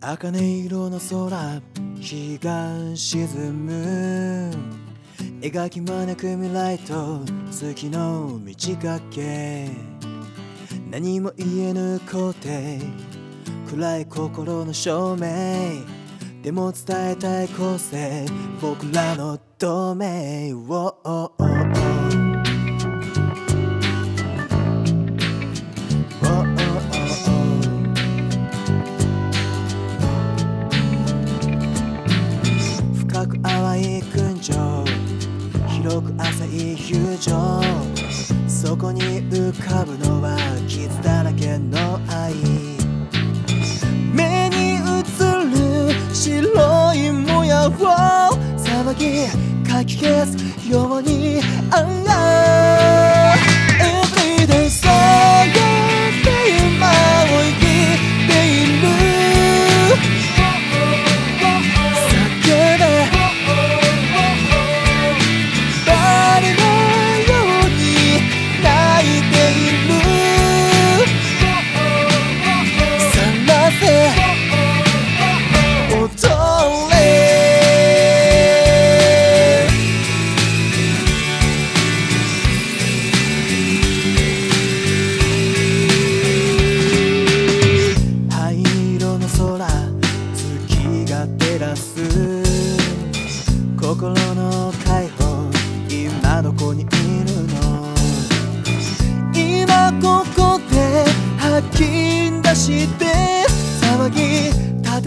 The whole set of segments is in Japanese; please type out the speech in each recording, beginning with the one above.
茜色の空日が沈む。描き招く未来と月の満ち欠け。何も言えぬ肯定暗い心の証明。でも伝えたい個性僕らの同盟を。広く浅い友情そこに浮かぶのは傷だらけの愛。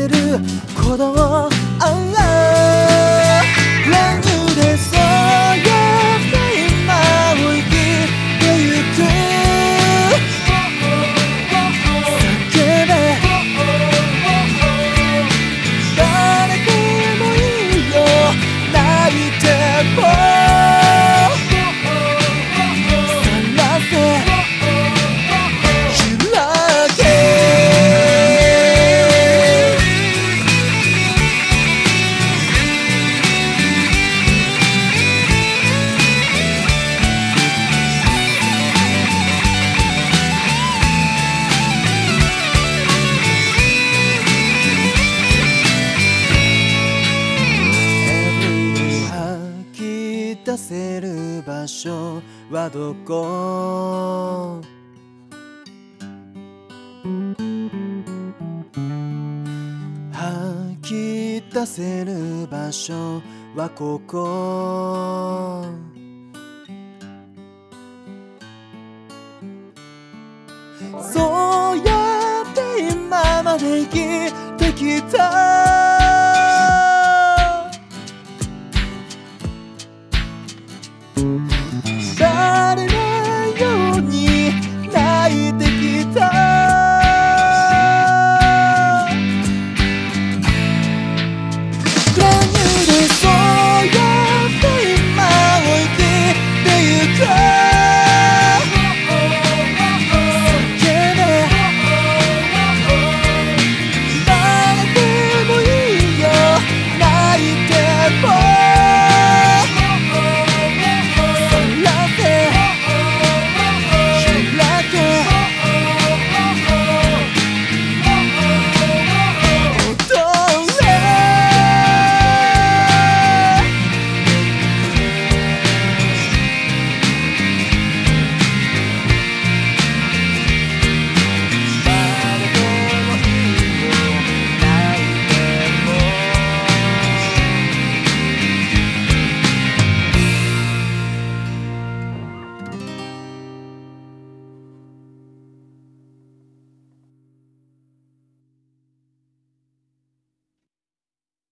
てる。鼓動愛出せる場所はどこ？吐き出せる場所はここ。そうやって今まで生きてきた。Mm-hmm.